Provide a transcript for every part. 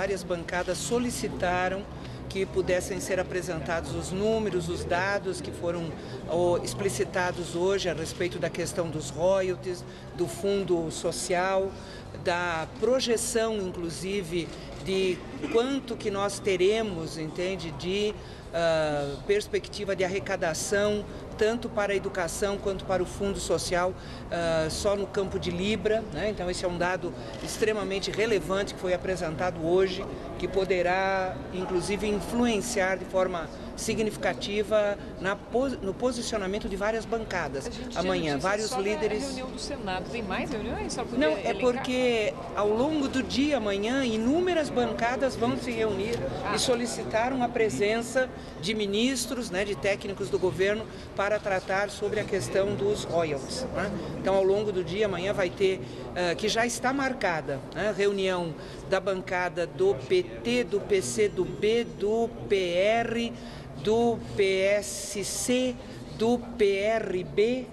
várias bancadas solicitaram que pudessem ser apresentados os números, os dados que foram explicitados hoje a respeito da questão dos royalties, do fundo social, da projeção, inclusive, de quanto que nós teremos, entende, de uh, perspectiva de arrecadação tanto para a educação quanto para o fundo social, uh, só no campo de Libra. Né? Então, esse é um dado extremamente relevante que foi apresentado hoje, que poderá, inclusive, influenciar de forma significativa na, no posicionamento de várias bancadas. Amanhã, vários líderes. reunião do Senado tem mais reuniões? Não, é porque ao longo do dia amanhã inúmeras bancadas vão se reunir ah. e solicitar uma presença de ministros, né, de técnicos do governo para tratar sobre a questão dos royalties. Né? Então, ao longo do dia amanhã vai ter uh, que já está marcada né, reunião da bancada do PT, do PC, do B, do PR do PSC, do PRB.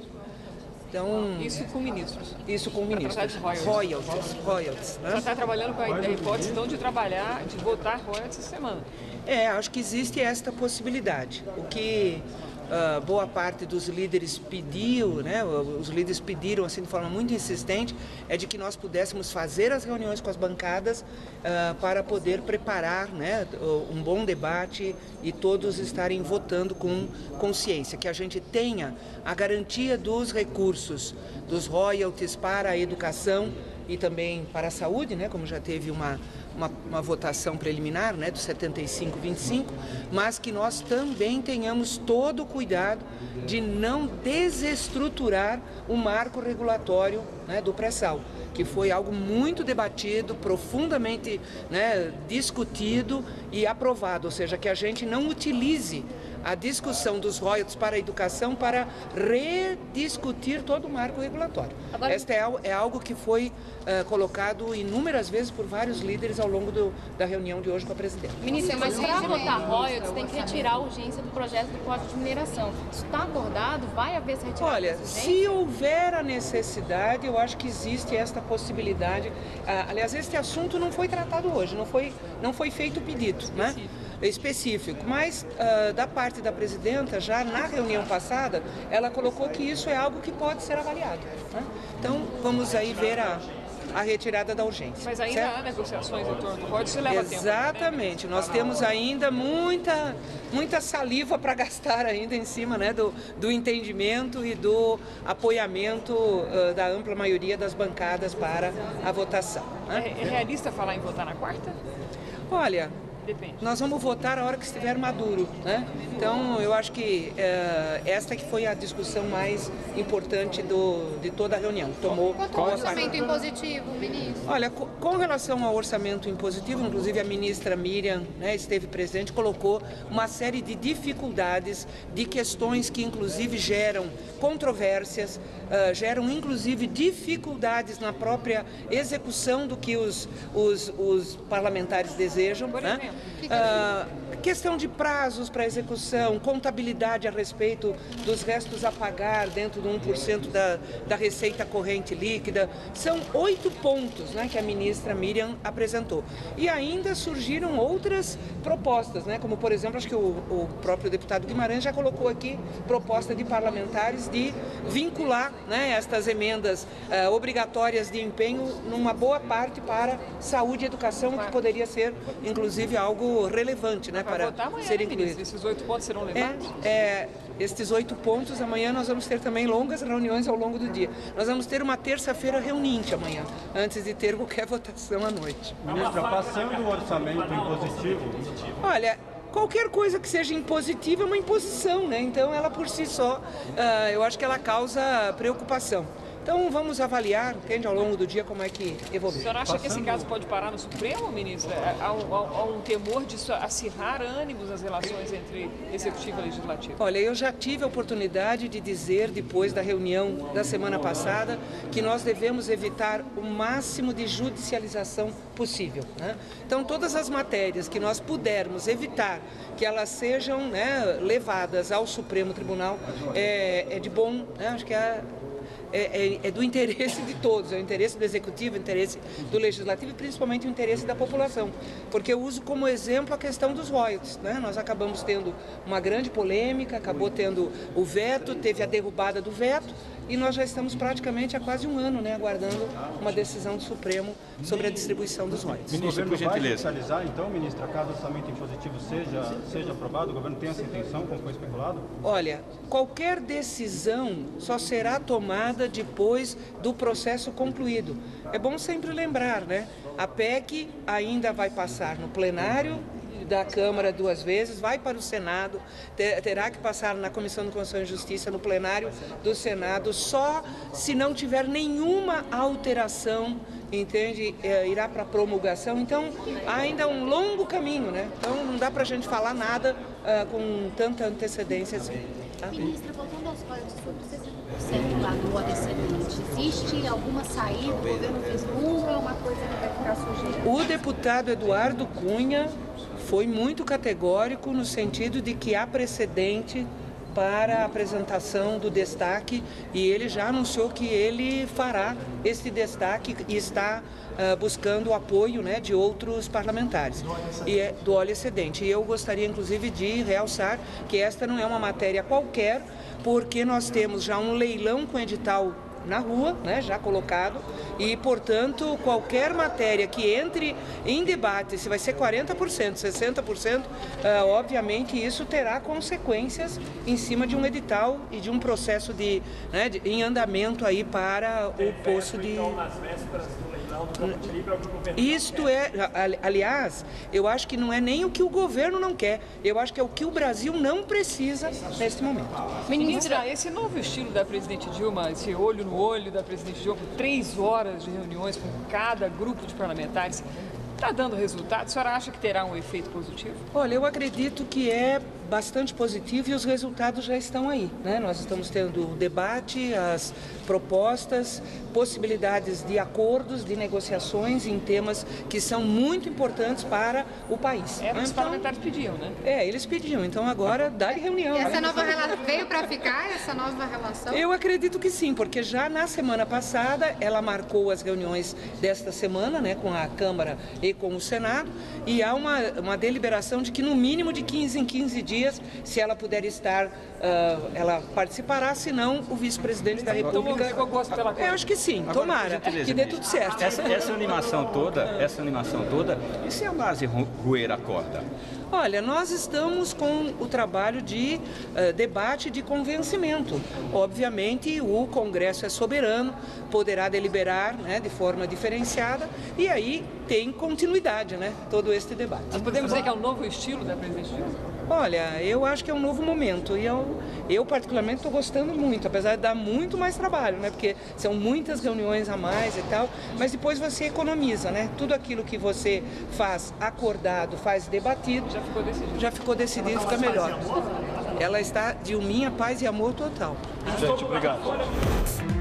Então, isso com ministros. Isso com ministros. royalties. Royalties. royalties né? Já está trabalhando com a, a hipótese então, de trabalhar, de votar royalties essa semana. É, acho que existe esta possibilidade. O que uh, boa parte dos líderes pediu, né, os líderes pediram assim de forma muito insistente, é de que nós pudéssemos fazer as reuniões com as bancadas uh, para poder preparar né, um bom debate e todos estarem votando com consciência, que a gente tenha a garantia dos recursos, dos royalties para a educação e também para a saúde, né, como já teve uma uma, uma votação preliminar, né, do 75-25, mas que nós também tenhamos todo o cuidado de não desestruturar o marco regulatório né, do pré-sal, que foi algo muito debatido, profundamente né, discutido e aprovado, ou seja, que a gente não utilize a discussão dos royalties para a educação para rediscutir todo o marco regulatório. Agora... Este é, é, algo que foi uh, colocado inúmeras vezes por vários líderes ao longo do, da reunião de hoje com a presidente. Ministra, mas para votar royalties tem que retirar a urgência do projeto do Código de Mineração. Isso está acordado? Vai haver essa retirada? Olha, se houver a necessidade, eu acho que existe esta possibilidade. Uh, aliás, este assunto não foi tratado hoje, não foi, não foi feito o pedido, né? Específico, mas uh, da parte da presidenta, já na reunião passada, ela colocou que isso é algo que pode ser avaliado. Né? Então, vamos aí ver a, a retirada da urgência. Mas ainda certo? há negociações em torno do código, isso leva Exatamente. tempo. Exatamente, nós temos ainda muita, muita saliva para gastar ainda em cima né, do, do entendimento e do apoiamento uh, da ampla maioria das bancadas para a votação. Né? É, é realista falar em votar na quarta? Olha, Depende. Nós vamos votar a hora que estiver maduro, né? Então, eu acho que uh, esta que foi a discussão mais importante do, de toda a reunião. Tomou Quanto ao orçamento impositivo, ministro? Olha, com, com, relação ao orçamento impositivo, inclusive a ministra Miriam né, esteve presente, colocou uma série de dificuldades, de questões que inclusive geram controvérsias, uh, geram inclusive dificuldades na própria execução do que os, os, os parlamentares desejam. Por né? Uh, questão de prazos para execução, contabilidade a respeito dos restos a pagar dentro do 1% da, da receita corrente líquida. São oito pontos né, que a ministra Miriam apresentou. E ainda surgiram outras propostas, né, como por exemplo, acho que o, o próprio deputado Guimarães já colocou aqui proposta de parlamentares de vincular né, estas emendas uh, obrigatórias de empenho numa boa parte para saúde e educação, que poderia ser inclusive algo relevante né, para ser incluído. Esses oito pontos serão levados? É, é, estes oito pontos, amanhã nós vamos ter também longas reuniões ao longo do dia. Nós vamos ter uma terça-feira reuninte amanhã, antes de ter qualquer votação à noite. Ministra, passando o orçamento impositivo... Olha, qualquer coisa que seja impositiva é uma imposição, né? Então ela por si só, uh, eu acho que ela causa preocupação. Então vamos avaliar, entende, ao longo do dia como é que evolui. O senhor acha Passando... que esse caso pode parar no Supremo, ministra? É, há um, há um temor disso acirrar ânimos as relações entre executivo e legislativo? Olha, eu já tive a oportunidade de dizer, depois da reunião da semana passada, que nós devemos evitar o máximo de judicialização possível. Né? Então, todas as matérias que nós pudermos evitar que elas sejam né, levadas ao Supremo Tribunal é, é de bom, né? acho que é é, é, é, do interesse de todos, é o interesse do executivo, o interesse do legislativo e principalmente o interesse da população. Porque eu uso como exemplo a questão dos royalties. Né? Nós acabamos tendo uma grande polêmica, acabou tendo o veto, teve a derrubada do veto e nós já estamos praticamente há quase um ano né, aguardando uma decisão do Supremo sobre a distribuição dos royalties. Ministro, por gentileza. vai fiscalizar, então, ministra, caso o orçamento impositivo seja, seja aprovado, o governo tem essa intenção, como foi especulado? Olha, qualquer decisão só será tomada depois do processo concluído. É bom sempre lembrar, né? A PEC ainda vai passar no plenário da Câmara duas vezes, vai para o Senado, terá que passar na Comissão de Constituição e Justiça, no plenário do Senado, só se não tiver nenhuma alteração entende, é, irá para promulgação. Então, ainda um longo caminho, né? Então, não dá para a gente falar nada uh, com tanta antecedência assim. Tá? Ministra, voltando aos códigos sobre 60% lá do antecedente, existe alguma saída? O governo é uma coisa que vai ficar sujeita? O deputado Eduardo Cunha foi muito categórico no sentido de que há precedente para a apresentação do destaque e ele já anunciou que ele fará esse destaque e está uh, buscando o apoio né, de outros parlamentares e é do óleo excedente. E eu gostaria inclusive de realçar que esta não é uma matéria qualquer, porque nós temos já um leilão com edital na rua, né, já colocado, e, portanto, qualquer matéria que entre em debate, se vai ser 40%, 60%, uh, obviamente isso terá consequências em cima de um edital e de um processo de, né, de em andamento aí para o posto de... Então, isto é, aliás, eu acho que não é nem o que o governo não quer, eu acho que é o que o Brasil não precisa neste momento. Ministra, esse novo estilo da presidente Dilma, esse olho no olho da presidente Dilma, três horas de reuniões com cada grupo de parlamentares, Está dando resultado? A senhora acha que terá um efeito positivo? Olha, eu acredito que é bastante positivo e os resultados já estão aí. Né? Nós estamos tendo o debate, as propostas, possibilidades de acordos, de negociações em temas que são muito importantes para o país. É, os então, parlamentares pediam, né? É, eles pediam. Então agora dá reunião. E essa nova relação veio para ficar, essa nova relação? Eu acredito que sim, porque já na semana passada ela marcou as reuniões desta semana, né, com a Câmara e com o Senado, e há uma, uma deliberação de que no mínimo de 15 em 15 dias dias. Se ela puder estar, uh, ela participará, se não, o vice-presidente da República. Eu acho que sim, Agora, tomara, que dê tudo certo. Essa, essa animação toda, essa animação toda, e se a base roer a corda? Olha, nós estamos com o trabalho de uh, debate de convencimento. Obviamente, o Congresso é soberano, poderá deliberar né, de forma diferenciada e aí tem continuidade, né, todo este debate. Nós podemos dizer que é um novo estilo da presidente Olha, eu acho que é um novo momento e eu, eu particularmente estou gostando muito, apesar de dar muito mais trabalho, né? Porque são muitas reuniões a mais e tal, mas depois você economiza, né? Tudo aquilo que você faz acordado, faz debatido, já ficou decidido, já ficou decidido fica melhor. Ela está de minha paz e amor total. Gente, obrigado.